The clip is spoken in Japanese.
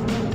you